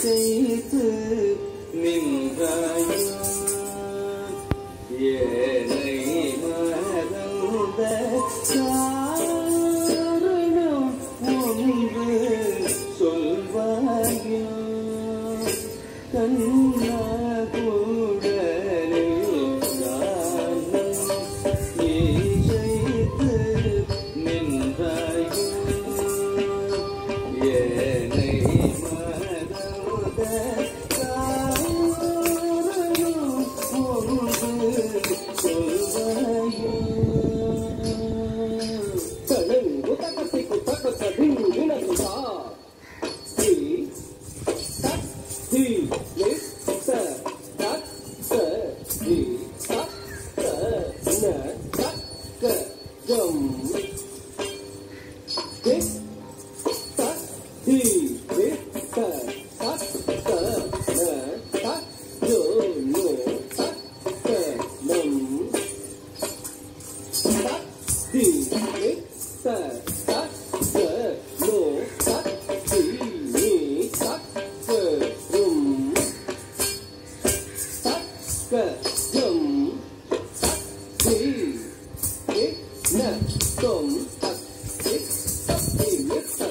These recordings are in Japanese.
ചെയ്ത് നിന്ദയ ഏനൈ മരന്ത go. Hey,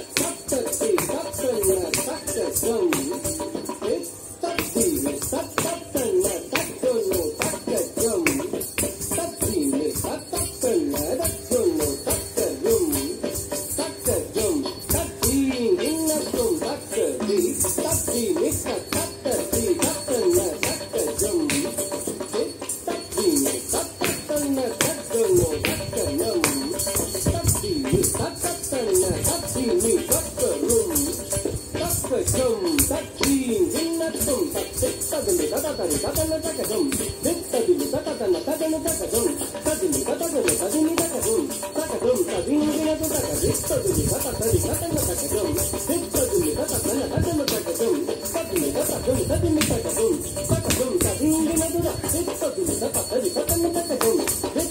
tum, tak tin, jinna tum, tak sekta gum, kata kare, kata na taka dum, sekta gum, kata kana, kata na taka dum, kata gum, kata gum, kata ni taka dum, taka dum, kata ni gina to taka, sekta gum, kata kare, kata na taka dum, sekta gum, kata kana, kata na taka dum, kata gum, kata gum, kata ni taka dum, taka dum, kata ni gina to taka, sekta gum, kata kare, kata na taka dum, sekta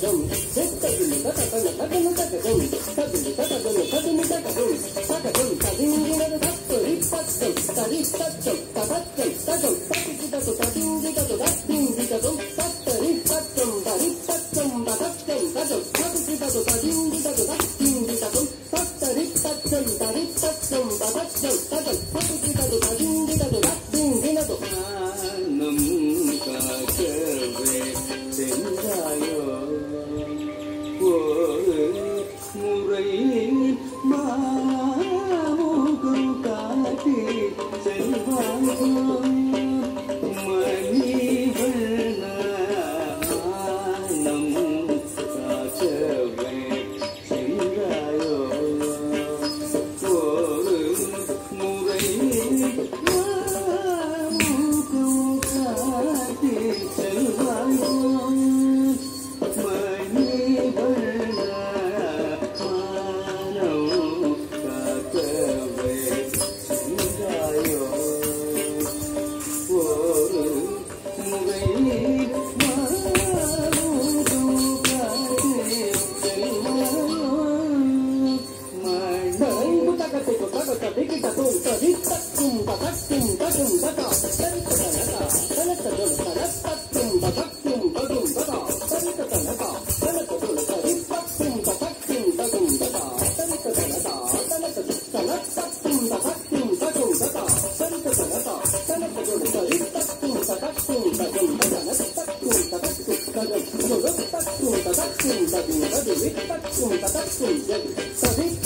ドン。絶対に高さが高まったけどん。多分高さこちできたとんとりったくんばたっくんばくんばたたりこちゃなかたなかどんたらったくんばたっくんばくんばたたりこちゃなかたなかどんたりったくんばたっくんばくんばたたりこちゃなかたなかどんたらったくんばたっくんばくんばたたりこちゃなかたなかどんたりったくんばたっくんばくんばたなったくんばたっくんばくんばたったくんばたっくんばくんばたったくんばたっくんばくんばた